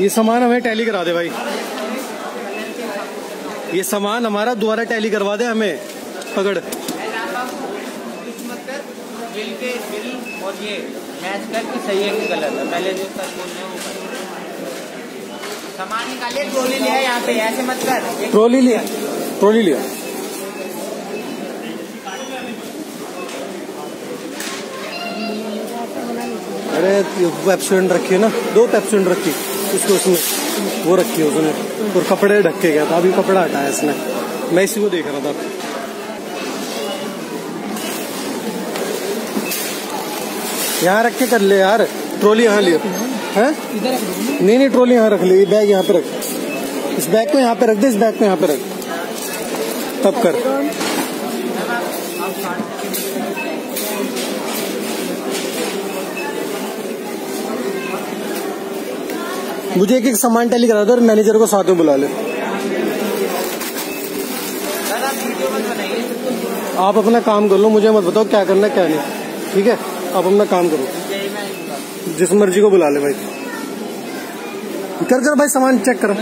ये सामान हमें टैली करा दे भाई। ये सामान हमारा दोबारा टैली करवा दे हमें। पकड़। बिल के बिल और ये मैच करके सही है कि गलत है। पहले जो कर बोल रहे हो वो कर। सामान निकालिए, ट्रोली ले यहाँ पे, ऐसे मत कर। ट्रॉली लिया, ट्रोली लिया। अरे पेप्सोडेंट रखी है ना, दो पेप्सोडेंट रखी उसको उसमें वो रखी है उसने, और कपड़े ढक के गया था, अभी कपड़ा हटाया इसने। मैं इसी को देख रहा था। यहाँ रख के कर ले यार, ट्रॉली यहाँ लियो हैं? नहीं नहीं, ट्रॉली यहाँ रख ले बैग यहाँ पे रख। इस बैग को यहाँ पे रख दे, इस बैग को यहाँ पे रख। तब कर। मुझे एक एक सामान टैली करा दो और मैनेजर को साथ में बुला ले। आप अपना काम कर लो, मुझे मत बताओ क्या करना, क्या नहीं। ठीक है? आप अपना काम करो। जिस मर्ज़ी को बुला ले भाई। कर कर भाई सामान चेक करो।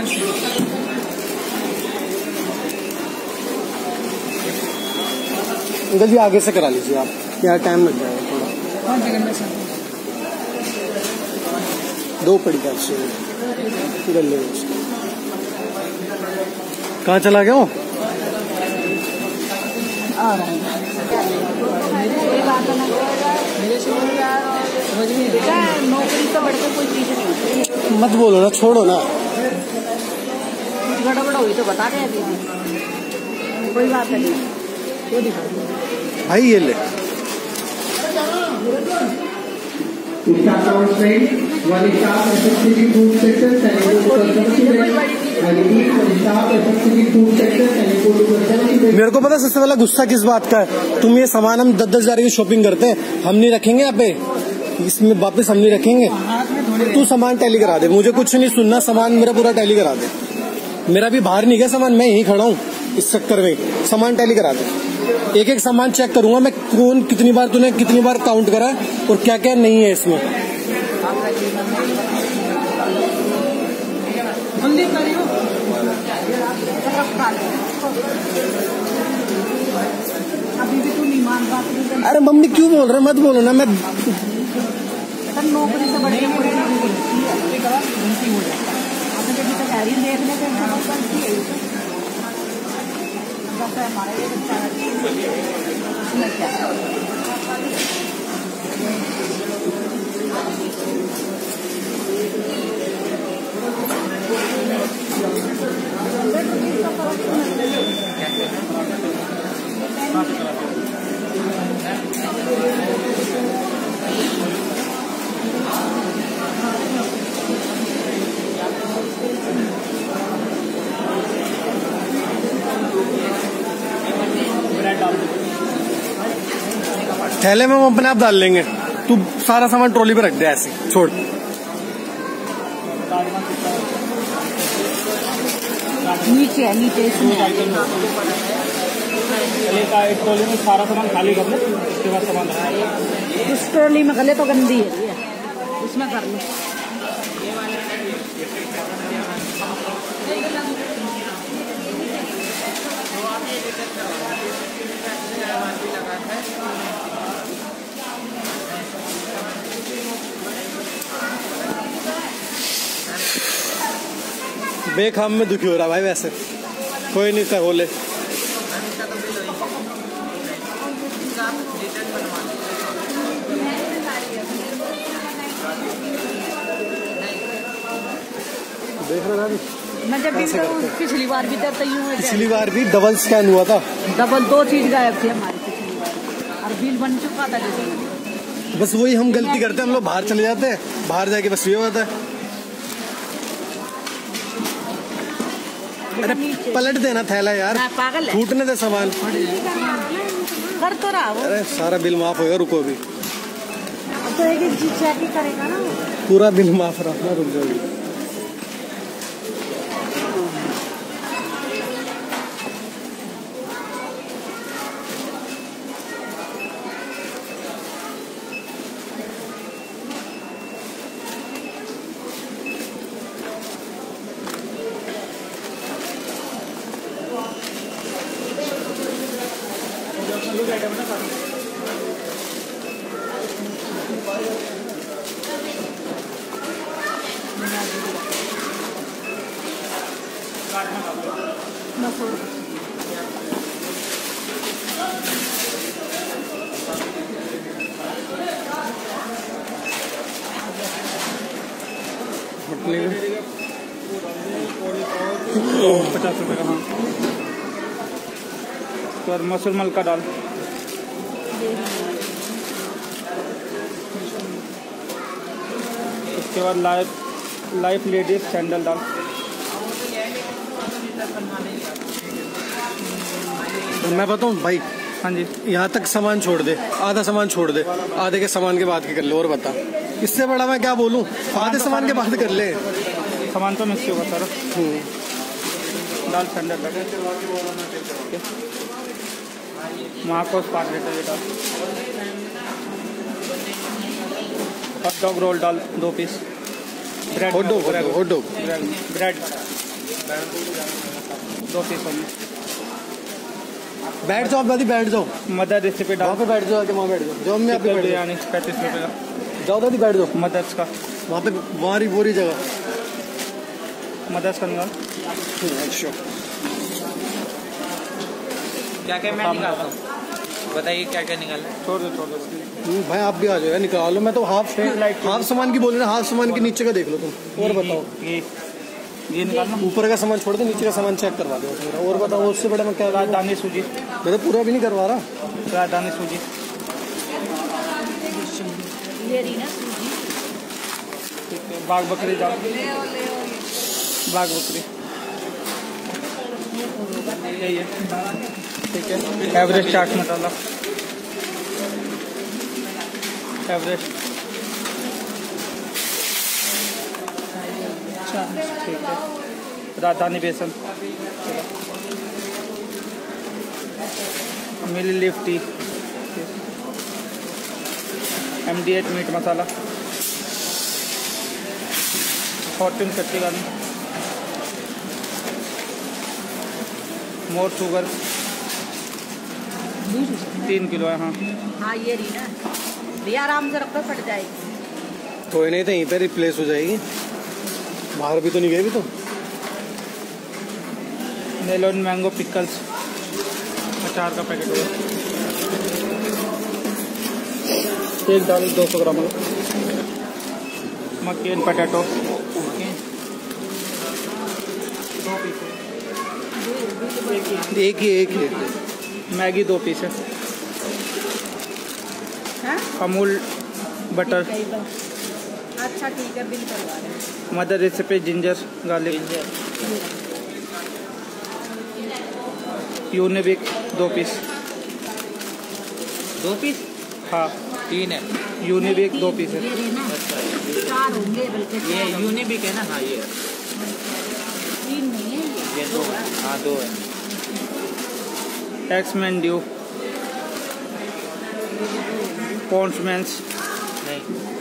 अंकल जी आगे से करा लीजिए आप। यहाँ टाइम लग जाएगा थोड़ा। दो पड़ी इधर ले उसको। कहाँ चला गया वो? आ रहा है। से रहा समझ नहीं बेटा नौकरी तो बढ़कर कोई चीज़ नहीं मत बोलो ना छोड़ो ना। गड़बड़ हुई तो बता दे दीदी कोई बात नहीं। दिखा भाई ये ले। student. मेरे को पता सबसे पहला गुस्सा किस बात का है? तुम ये सामान हम दस दस हज़ार की शॉपिंग करते हैं हम नहीं रखेंगे यहाँ पे? इसमें वापस हम नहीं रखेंगे। तू सामान टैली करा दे। मुझे कुछ नहीं सुनना, सामान मेरा पूरा टैली करा दे। मेरा भी बाहर नहीं गया सामान, मैं यहीं खड़ा हूँ इस चक्कर में। सामान टैली करा दे। एक एक सामान चेक करूँगा मैं, कौन, कितनी बार तूने कितनी बार काउंट करा और क्या क्या नहीं है इसमें। अरे मम्मी, क्यों बोल रहे मत बोलो ना, मैं नौकरी से कोई चीज़ नहीं है गलती हो जाए आपने कभी तैयारी देखने के हम करती है जब हमारे लिए बच्चा इसमें थैले में हम अपने आप डाल लेंगे। तू सारा सामान ट्रॉली पे रख दे ऐसे छोड़। नीचे है नीचे ट्रॉली में सारा सामान खाली कर ले उसके बाद सामान इस ट्रॉली में गले तो गंदी है ये। इसमें कर लो। बेखाम में दुखी हो रहा भाई वैसे। कोई नहीं कर बोले। देख रहे ना मैं जब। पिछली बार भी ही हूँ पिछली बार भी डबल स्कैन हुआ था। डबल दो चीज़ गायब थी हमारी पिछली बार। और बिल बन चुका था जैसे। बस वही हम गलती करते हैं हम लोग बाहर चले जाते हैं बाहर जाके बस ये होता है। अरे पलट देना थैला यार पागल है। फूटने दे सामान। कर तो रहा अरे सारा बिल माफ़ होगा रुको अभी। तो एक चेक ही करेगा ना पूरा बिल माफ़ रखना रुक जाओ। पचास रुपये का हाँ। तो और मसूर मलका दाल। उसके बाद लाइफ लाइफ लेडीज़ सैंडल दाल। मैं बताऊँ? भाई हाँ जी। यहाँ तक सामान छोड़ दे। आधा सामान छोड़ दे। आधे के सामान के बाद की कर ले और बता। इससे बड़ा मैं क्या बोलूँ? आधे सामान के बाद कर ले। सामान तो मिक्स होगा सारा। दाल सैंडल दाल पाँच लीटर ये दाल। हॉट डॉग रोल दाल दो piece bread bread hot dog bread bread दो पीस होंगे। बैठ जाओ दादी बैठ जाओ। मदर रेसिपी वहाँ दाल पे बैठ जाओ आके वहाँ बैठ जाओ। जाओ मैं आप बैठ जाओ। पैंतीस रुपये का जाओ दादी बैठ जाओ। मदर्स का। वहाँ पे वहाँ रही बोरी जगह। मदर्स का निकाल। अच्छा। क्या क्या मैं निकालता हूँ? बताइए क्या क्या निकालना है? छोड़ दो छोड़ दो। हम्म, भाई आप भी आ जाओ निकाल लो। मैं तो हाफ़ हाफ़ सामान की बोल रहे हाफ़ सामान के नीचे का देख लो तुम। और बताओ। ये निकालना ऊपर का सामान छोड़ दो नीचे का सामान चेक करवा दो। मेरा और बताओ उससे बड़ा मैं क्या? राजधानी सूजी। मैं तो पूरा भी नहीं करवा रहा। राजधानी सूजी। बाग बकरी बाग बकरी। यही है। ठीक है एवरेस्ट चाट मसाला। एवरेस्ट। ठीक है। राजधानी बेसन। मिली lift tea. M D H meat masala. Fortune कच्ची गानी मोर शुगर तीन किलो है हाँ। हाँ ये रही ना। भैया आराम से रखो फट जाएगी। कोई नहीं तो यहीं पर रिप्लेस हो जाएगी। बाहर भी तो नहीं गए भी तो। मेलोन मैंगो पिकल्स अचार का पैकेट होगा एक दाल दो सौ ग्राम मक्केन पटेटो एक ही एक ही। मैगी दो पीस है। हाँ? अमूल बटर अच्छा ठीक है बिल करवा रहे Mother Recipe ginger garlic. Ginger Unibic दो पीस। दो पीस? हाँ। तीन है। यूनिबिक दो पीस है। चार होंगे बल्कि ये यूनिबिक है ना? हाँ ये तीन नहीं है ये दो है। हाँ दो है। एक्समैन ड्यू फेस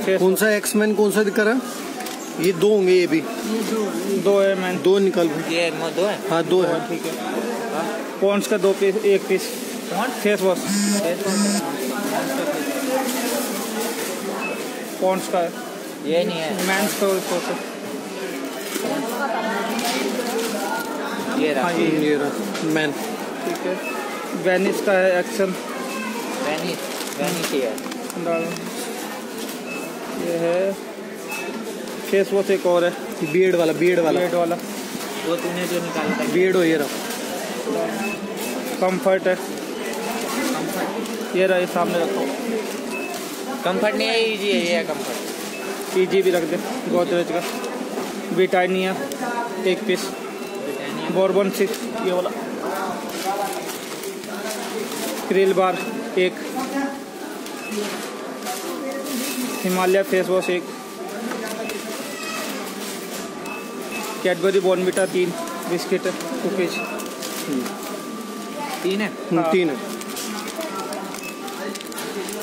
कौन सा एक्समैन कौन सा दिखा रहा ये दो होंगे ये भी। ये दो है। दो है मैन दो निकाल। ये दो है? हाँ दो है। ठीक है। पॉन्स का दो पीस एक पीस फेस वॉश पॉन्स का है। ये नहीं है। का है ये रहा। हाँ ये। ये रहा। मैन ठीक है। वेनिस का है एक्शन वेनिस वेनिस ही है। डालो। ये है। फेस वॉश एक और है। बियड वाला बियड वाला। ब्लेड वाला। वो तूने जो निकाला था। बियड हो ये रहा। कंफर्ट है। ये रहा ये सामने रखो। कंफर्ट नहीं है इजी है ये है कंफर्ट ईजी भी रख दे गोदरेज का। ब्रिटानिया एक पीस बॉर्बन सिक्स ये वाला। क्रिल बार एक। हिमालय फेस वॉश एक। कैडबरी बॉर्नविटा तीन बिस्किट कुकीज। तीन है? हम्म, हाँ। तीन है।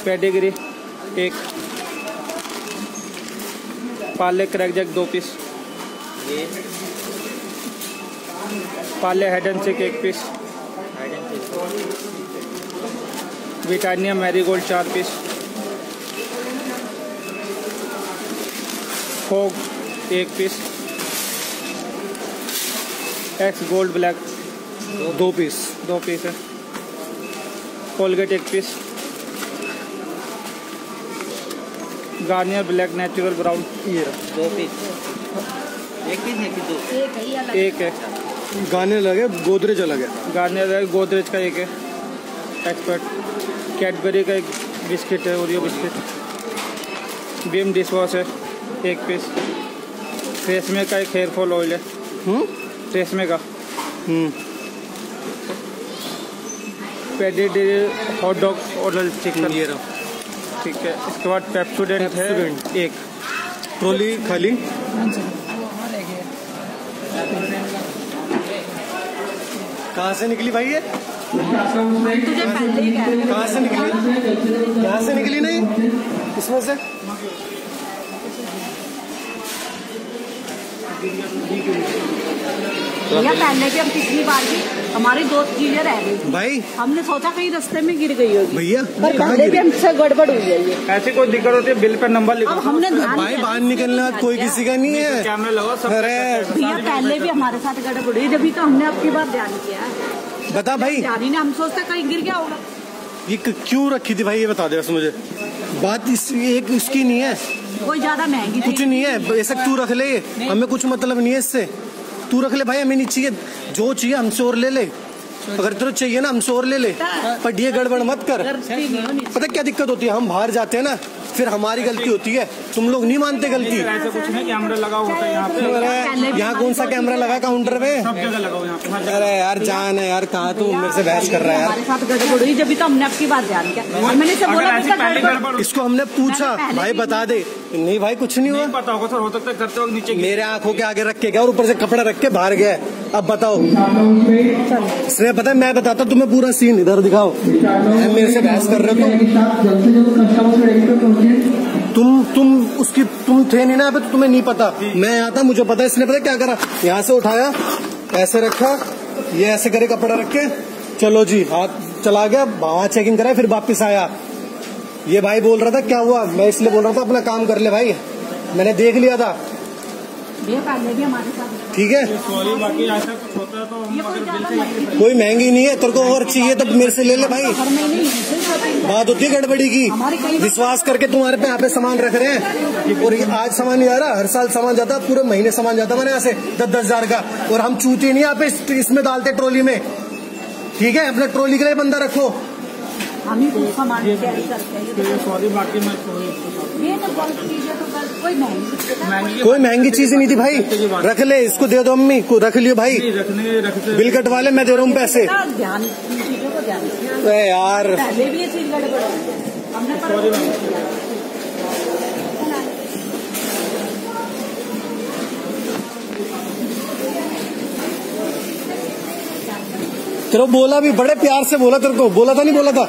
पेडिग्री एक। पाले क्रैक जैक दो piece. Parle hide and seek एक पीस। सीक मैरीगोल्ड चार पीस। फोग एक पीस एक्स गोल्ड ब्लैक दो पीस दो पीस है. कोलगेट एक piece Garnier black natural brown ये दो पीस एक पीस है कि दो. एक है ही। अलग है गोदरेज अलग है. गार्नियर है गोदरेज का एक है. एक्सपर्ट कैडबरी का एक बिस्किट है Oreo biscuit Vim dish wash है एक पीस ट्रेसमे का एक हेयर फॉल ऑयल है। हम्म? ट्रेसमे का। हम्म। पेडिडी हॉट डॉग चिकन ये रहा। ठीक है इसके बाद पेप्सोडेंट है। एक। ट्रॉली खाली? कहाँ से निकली भाई ये। कहाँ से निकली? कहाँ से निकली नहीं? इसमें से? भैया पहले भी हम पिछली बार भी हमारी दो चीज़ें रह गई। भाई। हमने सोचा कहीं रास्ते में गिर गई होगी। भैया पर पहले भी हमसे गड़बड़ हुई है ये। ऐसी कोई दिक्कत होती है बिल पे नंबर लिखो। अब हमने भाई बाहर निकलने का कोई किसी का नहीं है। कैमरा सब अरे। भैया पहले भी हमारे साथ गड़बड़ हुई जब तो हमने आपकी बात ध्यान किया बता भाई। ध्यान नहीं हम सोचते कहीं गिर गया होगा। ये क्यों रखी थी भाई ये बता दे बस मुझे। बात इस एक इसकी नहीं है। कोई ज़्यादा महँगी कुछ नहीं है ऐसा तू रख ले हमें कुछ मतलब नहीं है इससे। तू रख ले भाई हमें नहीं चाहिए। जो चाहिए हमसे और ले ले। अगर तुझे चाहिए ना हमसे और ले ले। पर ये गड़बड़ मत कर। पता क्या दिक्कत होती है? हम बाहर जाते हैं ना फिर हमारी गलती होती है। तुम लोग नहीं मानते गलती। ऐसा कुछ नहीं कैमरा लगा होता है यहाँ अरे यहाँ कौन सा कैमरा लगा काउंटर पे? सब जगह लगाओ यहाँ पे हर जगह। अरे यार जान है यार कहाँ तू मेरे से बहस कर रहा है यार? हमारे साथ गड़बड़ हुई जब तो हमने आपकी बात ध्यान किया और मैंने से बोला अगर ऐसी बेटा पहले गड़बड़ गड़बड़ इसको हमने पूछा भाई बता दे। नहीं भाई कुछ नहीं हुआ। नहीं पता होगा सर हो सकता है करते वक्त नीचे मेरे आँखों के आगे रख के गया और ऊपर से कपड़ा रख के बाहर गया। अब बताओ। इसने पता है मैं बताता तुम्हें पूरा सीन इधर दिखाओ। मेरे से बहस कर रहे हो तुम। तुम उसकी तुम थे नहीं ना यहाँ पे तो तुम्हें नहीं पता। मैं यहाँ था मुझे पता इसने पता क्या करा? यहाँ से उठाया ऐसे रखा ये ऐसे करे कपड़ा रख के। चलो जी हाथ चला गया वहाँ चेकिंग करा फिर वापस आया। ये भाई बोल रहा था क्या हुआ? मैं इसलिए बोल रहा था अपना काम कर ले भाई। मैंने देख लिया था। ठीक है? सॉरी बाकी ऐसा कुछ होता तो कोई महँगी नहीं है तेरे को और चाहिए तो मेरे से ले ले भाई। बात होती है गड़बड़ी की। विश्वास करके तुम्हारे पे यहाँ पे सामान रख रहे हैं। और आज सामान नहीं आ रहा हर साल सामान जाता पूरे महीने सामान जाता मैंने यहाँ से दस दस हज़ार का। और हम चूते नहीं यहाँ पे इसमें डालते ट्रॉली में। ठीक है? अपने ट्रॉली के लिए बंदा रखो। हम ही कुछ सामान कैरी करते हैं ये तो- सॉरी बाकी मैं ये तो चीज़ है तो कोई महँगी चीज़ है। कोई महँगी चीज़ नहीं थी भाई। रख ले इसको दे दो अम्मी को रख लियो भाई। रखने रखते बिल कटवा ले मैं दे रहा हूँ पैसे। बेटा, ध्यान चीज़ों को ध्यान यार। पहले भी ये चीज़ गड़बड़ हमने तेरे बोला भी बड़े प्यार से बोला तेरे को। बोला था नहीं बोला था?